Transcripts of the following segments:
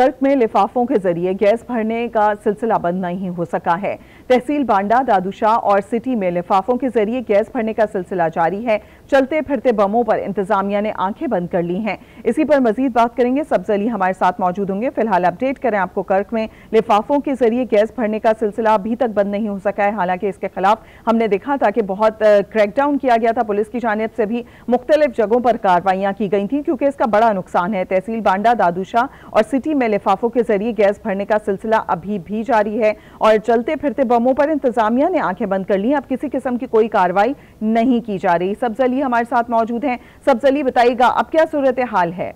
कर्क में लिफाफों के ज़रिए गैस भरने का सिलसिला बंद नहीं हो सका है। तहसील बांडा दादूशाह और सिटी में लिफाफों के ज़रिए गैस भरने का सिलसिला जारी है। चलते फिरते बमों पर इंतजामिया ने आँखें बंद कर ली हैं। इसी पर मजीद बात करेंगे। सब्ज अली हमारे साथ मौजूद होंगे। फ़िलहाल अपडेट करें आपको कर्क में। लिफाफों के ज़रिए गैस भरने का सिलसिला अभी तक बंद नहीं हो सका है। हालाँकि इसके खिलाफ हमने देखा था कि बहुत क्रैकडाउन किया गया था। पुलिस की जानब से भी मुख्तलिफ़ जगहों पर कार्रवाइयाँ की गई थी, क्योंकि इसका बड़ा नुकसान है। तहसील बांडा दादूशाह और सिटी में लिफाफों के ज़रिए गैस भरने का सिलसिला अभी भी जारी है और चलते फिरते बमों पर इंतजामिया ने आँखें बंद कर ली। अब किसी किस्म की कोई कार्रवाई नहीं की जा रही। सब्जली हमारे साथ मौजूद हैं। सब्जली बताइएगा, अब क्या सूरत हाल है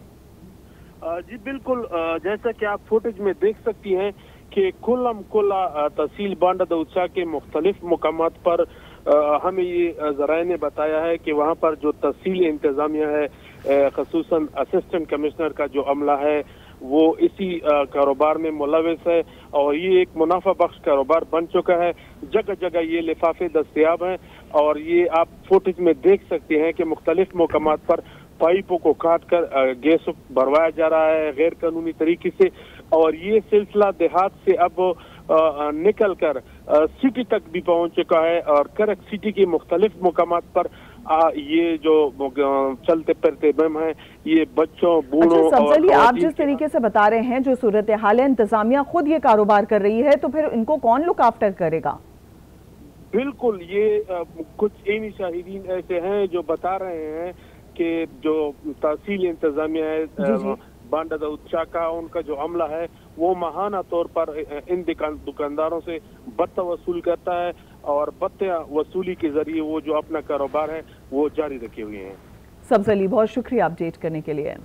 जी बिल्कुल जैसा कि आप फुटेज में देख सकती हैं कि कुलम कुल्ला तहसील बांडा दौसा के मुख्तलिफ़ मकाम पर हमें ये जराए ने बताया है कि वहाँ पर जो तहसील इंतजामिया है खसूस असिस्टेंट कमिश्नर का जो अमला है वो इसी कारोबार में मुलविस है और ये एक मुनाफा बख्श कारोबार बन चुका है। जगह जगह ये लिफाफे दस्तियाब हैं और ये आप फुटेज में देख सकते हैं कि मुख्तलिफ़ मकाम पर पाइपों को काट कर गैस भरवाया जा रहा है गैर कानूनी तरीके से और ये सिलसिला देहात से अब निकल कर सिटी तक भी पहुँच चुका है और करक सिटी के मुख्तलिफ़ मकाम पर आ, ये जो चलते फिरते बम है ये बच्चों बूढ़ों अच्छा, आप जिस तरीके से बता रहे हैं जो सूरत हाल है इंतजामिया खुद ये कारोबार कर रही है तो फिर इनको कौन लुक आफ्टर करेगा? बिल्कुल ये आ, कुछ इन शाहिदीन ऐसे हैं जो बता रहे हैं कि जो तहसील इंतजामिया है बांडा उत्साह का उनका जो अमला है, वो महाना तौर पर इन दुकानदारों से बत्ता वसूल करता है और बत्त वसूली के ज़रिए वो जो अपना कारोबार है, वो जारी रखे हुए हैं। सबसे बहुत शुक्रिया अपडेट करने के लिए।